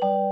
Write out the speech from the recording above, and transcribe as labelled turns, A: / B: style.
A: you